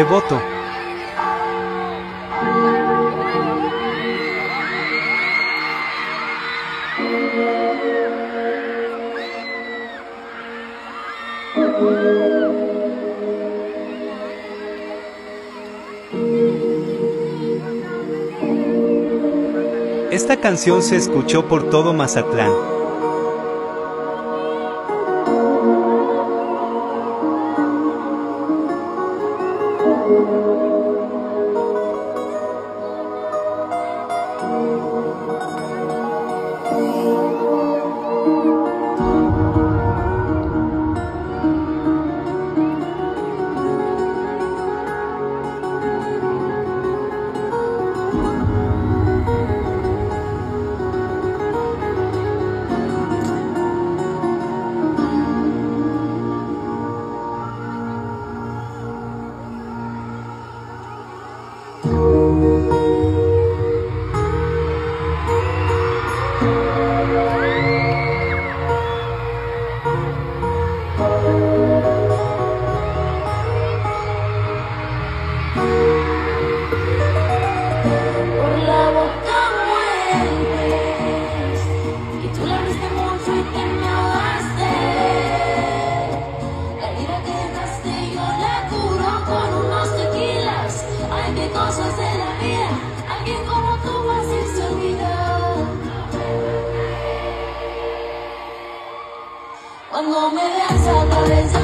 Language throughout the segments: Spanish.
Devoto. Esta canción se escuchó por todo Mazatlán. Veas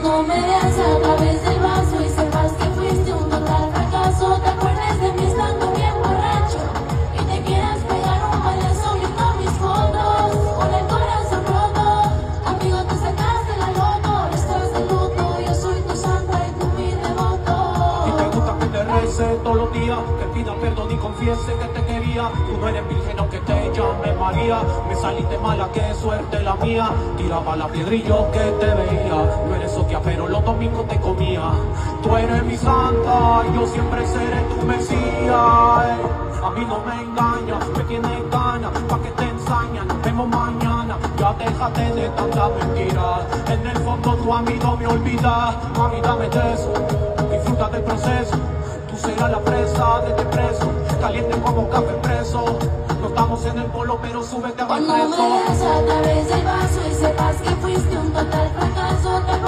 Cuando me veas a través del vaso y sepas que fuiste un total fracaso, te acuerdes de mí estando bien borracho y te quieras pegar un balazo viendo mis fotos con el corazón roto. Conmigo te sacaste la loto, estás de luto, yo soy tu santa y tú mi Y te devoto. gusta que te rece todos los días, que pida perdón y confiese que te quería. Tú no eres virgen aunque te llame María. Me saliste mala, qué suerte la mía. Tiraba la piedrillo que te veía. Domingos te comía. Tú eres mi santa, y yo siempre seré tu mesías. A mí no me engaña, me tienes ganas, pa' que te ensañan. Vemos mañana, ya déjate de tanta mentira. En el fondo tú a mí no me olvidas, mami dame de eso. Disfruta del proceso, tú serás la presa de este preso, caliente como café preso. No estamos en el polo, pero súbete a mi Cuando me preso. a través del vaso y sepas que fuiste un total fracaso, te